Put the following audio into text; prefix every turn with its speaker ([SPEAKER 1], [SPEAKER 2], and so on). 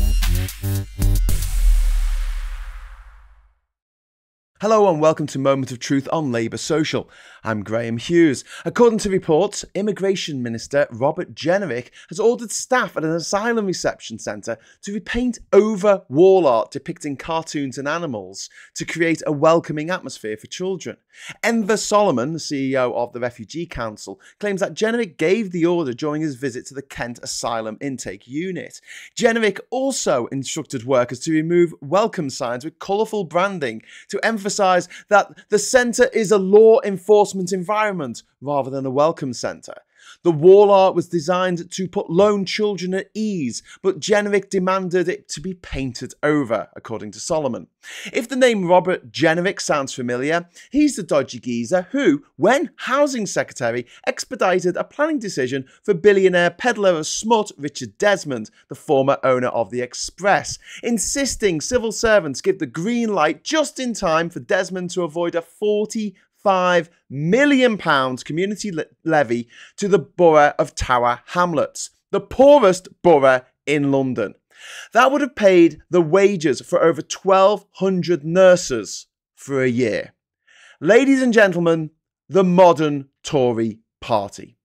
[SPEAKER 1] Thank you. Hello and welcome to Moment of Truth on Labour Social. I'm Graham Hughes. According to reports, Immigration Minister Robert Jenrick has ordered staff at an asylum reception centre to repaint over wall art depicting cartoons and animals to create a welcoming atmosphere for children. Enver Solomon, the CEO of the Refugee Council, claims that Jenrick gave the order during his visit to the Kent Asylum Intake Unit. Jenrick also instructed workers to remove welcome signs with colourful branding to emphasise emphasise that the centre is a law enforcement environment rather than a welcome centre. The wall art was designed to put lone children at ease, but Jenrick demanded it to be painted over, according to Solomon. If the name Robert Jenrick sounds familiar, he's the dodgy geezer who, when Housing Secretary, expedited a planning decision for billionaire peddler of smut Richard Desmond, the former owner of the Express, insisting civil servants give the green light just in time for Desmond to avoid a 40 £5 million community le- levy to the borough of Tower Hamlets, the poorest borough in London. That would have paid the wages for over 1,200 nurses for a year. Ladies and gentlemen, the modern Tory party.